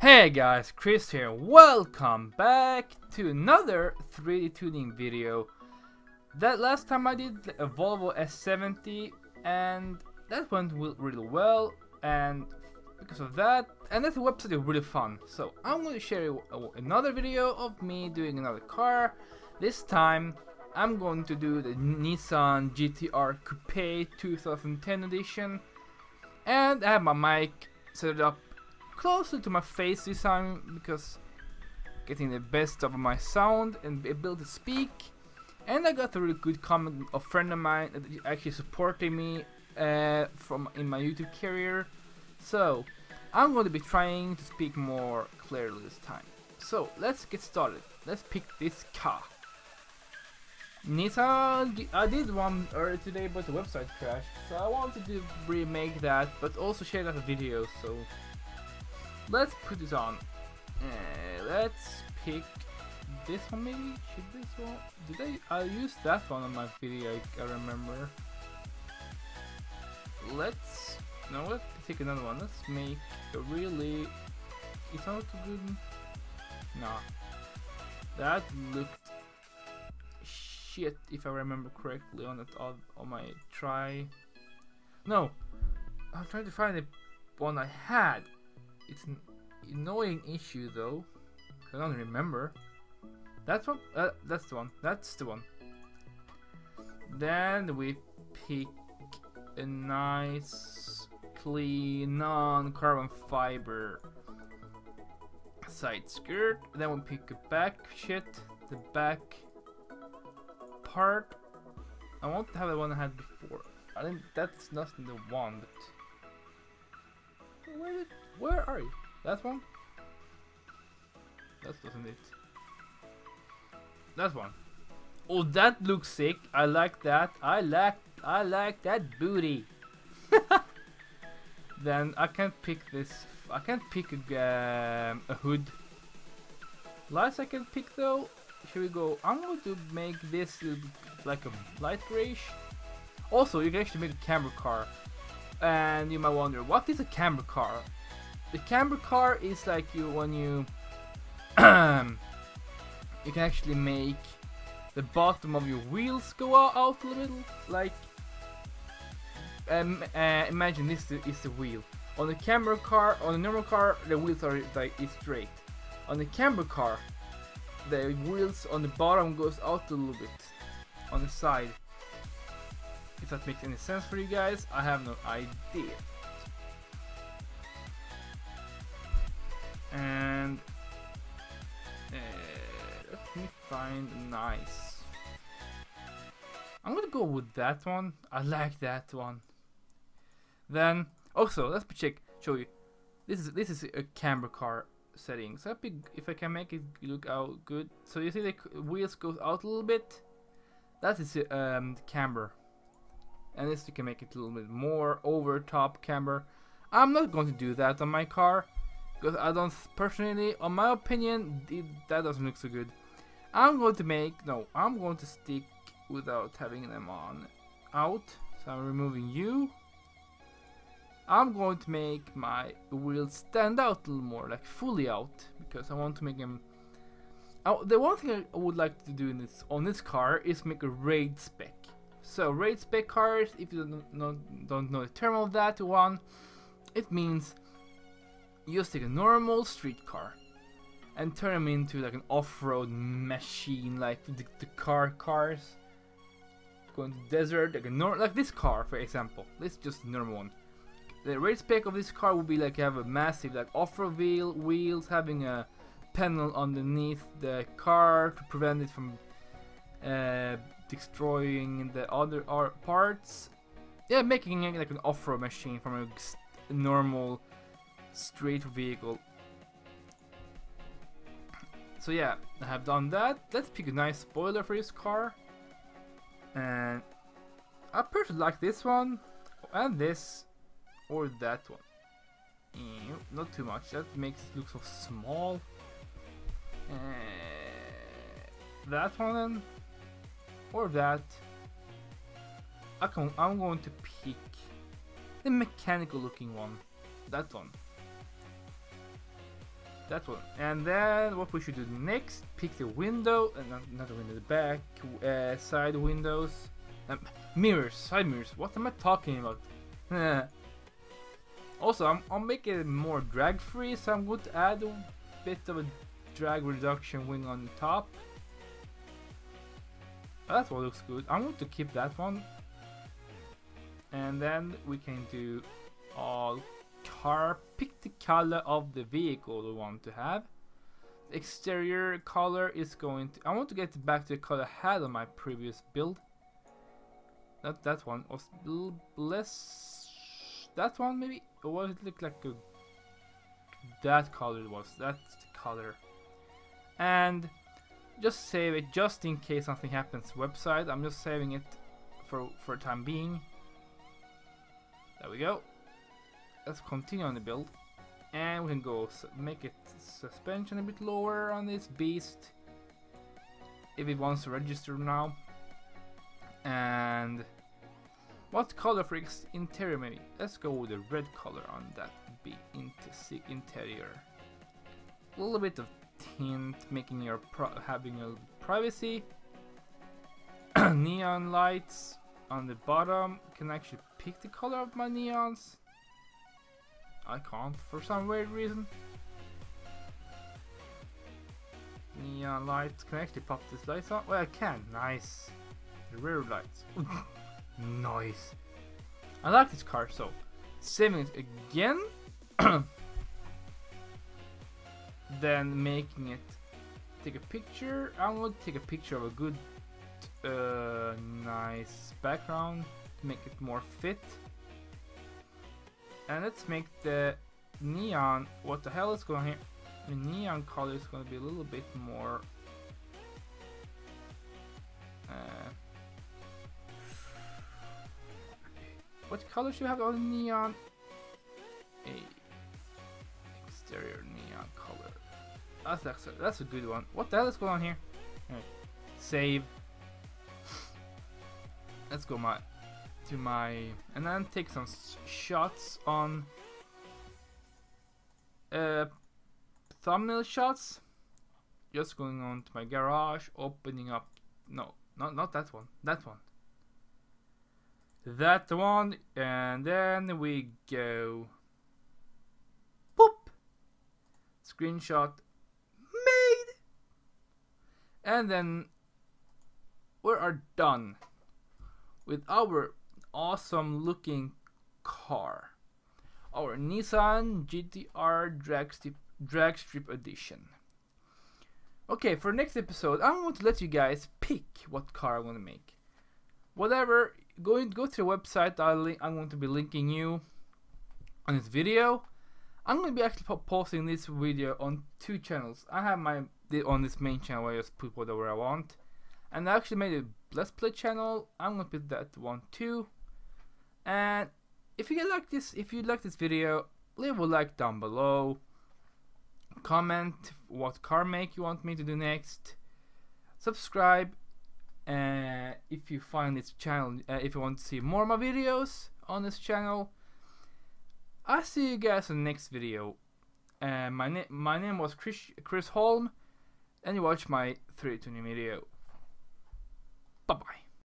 Hey guys, Chris here. Welcome back to another 3D tuning video. That last time I did a Volvo S70 and that went really well and because of that and that website is really fun. So I'm going to share another video of me doing another car. This time I'm going to do the Nissan GTR Coupe 2010 edition and I have my mic set up closer to my face this time because getting the best of my sound and ability to speak. And I got a really good comment of a friend of mine that actually supporting me uh, from in my YouTube career. So I'm going to be trying to speak more clearly this time. So let's get started. Let's pick this car. Nissan, I did one earlier today but the website crashed so I wanted to remake that but also share that video so let's put this on. Uh, let's pick this one maybe? Should this one? Did I? I used that one on my video, I remember. Let's, no, let's take another one. Let's make a really, is that too good? Nah. That looked shit if I remember correctly on it on, on my try. No, I'm trying to find the one I had. It's an annoying issue though. I don't remember. That's one. Uh, that's the one. That's the one. Then we pick a nice, clean, non-carbon fiber side skirt. Then we pick a back shit. The back part. I want to have the one I had before. I think that's not the one, but where did, where are you? That one? That doesn't it. That one. Oh, that looks sick. I like that. I like I like that booty. then I can't pick this. I can't pick a, um, a hood. Lights I can pick though. Should we go? I'm going to make this like a light grayish. Also, you can actually make a camber car. And you might wonder, what is a camber car? The camber car is like you when you you can actually make the bottom of your wheels go out a little like um, uh, imagine this is the wheel on the camber car on a normal car the wheels are like straight on the camber car the wheels on the bottom goes out a little bit on the side. If that makes any sense for you guys I have no idea. And uh, let me find nice. I'm gonna go with that one. I like that one. Then also let's be check show you. This is this is a camber car setting so if I can make it look out good so you see the wheels goes out a little bit that is um, the camber and this you can make it a little bit more over top camber I'm not going to do that on my car because I don't personally, on my opinion, it, that doesn't look so good. I'm going to make, no, I'm going to stick without having them on out. So I'm removing you. I'm going to make my wheels stand out a little more, like fully out, because I want to make them. Oh, the one thing I would like to do in this on this car is make a raid spec. So raid spec cars, if you don't know, don't know the term of that one, it means you just take a normal street car and turn them into like an off-road machine like the, the car cars going to desert like a nor like this car for example this is just a normal one the race spec of this car would be like have a massive like off-road wheel wheels having a panel underneath the car to prevent it from uh, destroying the other parts yeah making it like an off-road machine from a normal straight vehicle. So yeah, I have done that. Let's pick a nice spoiler for this car. And I personally like this one, and this, or that one. not too much, that makes it look so small. Uh, that one then, or that. I can, I'm going to pick the mechanical looking one that one. That one. And then what we should do next, pick the window, uh, not, the window, the back, uh, side windows. Um, mirrors, side mirrors. What am I talking about? also, I'm, I'll make it more drag free, so I'm going to add a bit of a drag reduction wing on the top. That one looks good. I'm going to keep that one. And then we can do all car. Pick the color of the vehicle we want to have. The exterior color is going to... I want to get back to the color I had on my previous build. Not that one. Was less... That one maybe? Or was it look like a... That color was. That's the color. And just save it just in case something happens website. I'm just saving it for for time being. There we go. Let's continue on the build. And we can go make it suspension a bit lower on this beast. If it wants to register now. And what color for interior maybe? Let's go with the red color on that be interior. A little bit of tint, making your having a privacy. Neon lights on the bottom. Can I actually pick the color of my neons? I can't for some weird reason. Neon lights. Can I actually pop this lights on? Well, I can. Nice. The rear lights. nice. I like this car, so saving it again. then making it take a picture. I want to take a picture of a good, uh, nice background to make it more fit. And let's make the neon, what the hell is going on here? The neon color is going to be a little bit more uh, what color should we have on neon? A exterior neon color. That's excellent. That's a good one. What the hell is going on here? Save. Let's go my to my and then take some shots on uh, thumbnail shots. Just going on to my garage, opening up. No, not not that one. That one. That one, and then we go. Boop. Screenshot made. And then we are done with our awesome looking car. Our Nissan GTR Dragstrip, Dragstrip Edition. Okay, for next episode, I'm going to let you guys pick what car I want to make. Whatever, go, go to the website, I'll I'm going to be linking you on this video. I'm going to be actually posting this video on two channels. I have my on this main channel where I just put whatever I want. And I actually made a Let's Play channel. I'm going to put that one too. And if you like this, if you like this video, leave a like down below. Comment what car make you want me to do next. Subscribe uh, if you find this channel, uh, if you want to see more of my videos on this channel, I'll see you guys in the next video. Uh, my, name my name was Chris, Chris Holm, and you watch my 3D tuning video. Bye-bye.